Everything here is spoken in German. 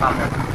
machen.